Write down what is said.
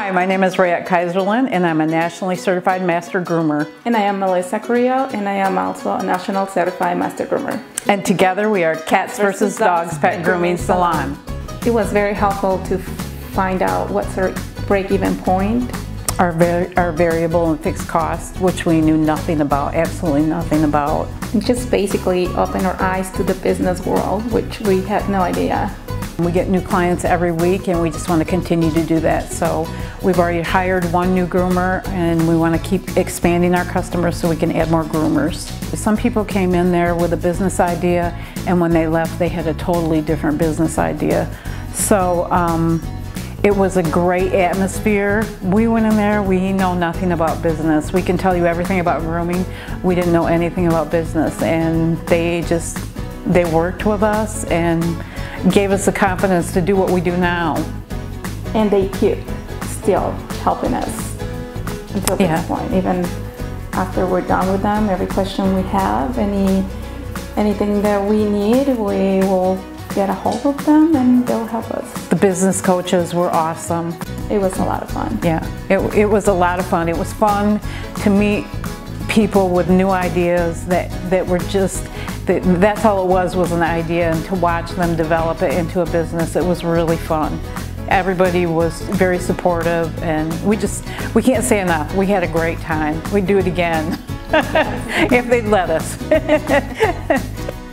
Hi, my name is Rayette Kaiserlin and I'm a nationally certified master groomer. And I am Melissa Carrillo and I am also a national certified master groomer. And together we are Cats vs. Dogs Pet Grooming Salon. It was very helpful to find out what's our break-even point. Our, var our variable and fixed costs, which we knew nothing about, absolutely nothing about. And just basically open our eyes to the business world, which we had no idea. We get new clients every week and we just want to continue to do that. So we've already hired one new groomer and we want to keep expanding our customers so we can add more groomers. Some people came in there with a business idea and when they left they had a totally different business idea. So um, it was a great atmosphere. We went in there, we know nothing about business. We can tell you everything about grooming. We didn't know anything about business and they just, they worked with us and gave us the confidence to do what we do now. And they keep still helping us until this yeah. point. Even after we're done with them, every question we have, any anything that we need, we will get a hold of them and they'll help us. The business coaches were awesome. It was a lot of fun. Yeah, it, it was a lot of fun. It was fun to meet people with new ideas that, that were just that's all it was, was an idea, and to watch them develop it into a business, it was really fun. Everybody was very supportive, and we just, we can't say enough. We had a great time. We'd do it again if they'd let us.